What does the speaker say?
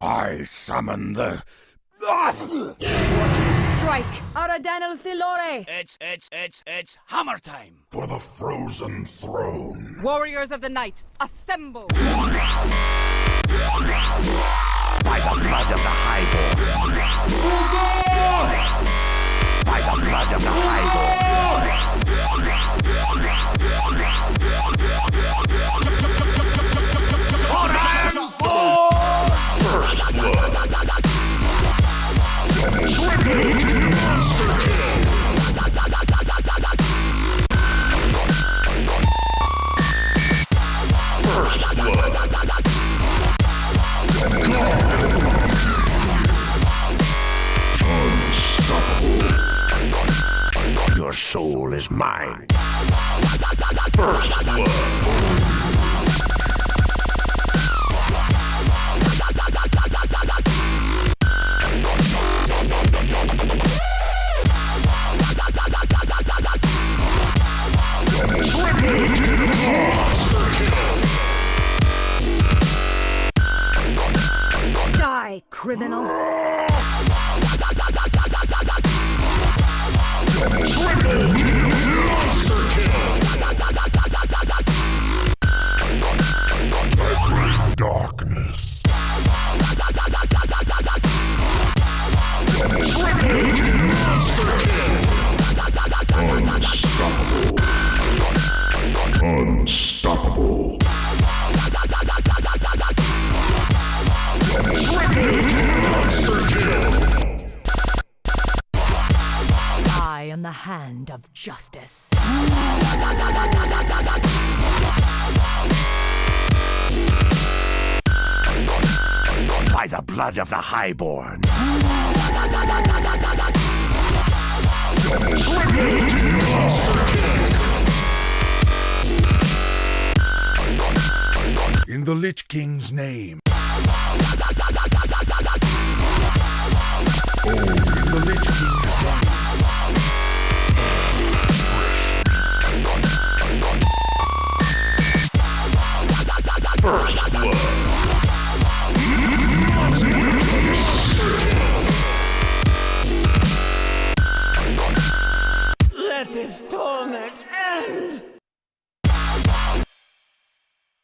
I summon the. Strike! Aradanel Thilore! It's, it's, it's, it's hammer time! For the frozen throne. Warriors of the night, assemble! By the blood of the Highborn! Your soul is mine. First blood. Die, criminal! I am the hand of justice. By the blood of the Highborn! In the Lich King's name. In First blood. Let this torment end!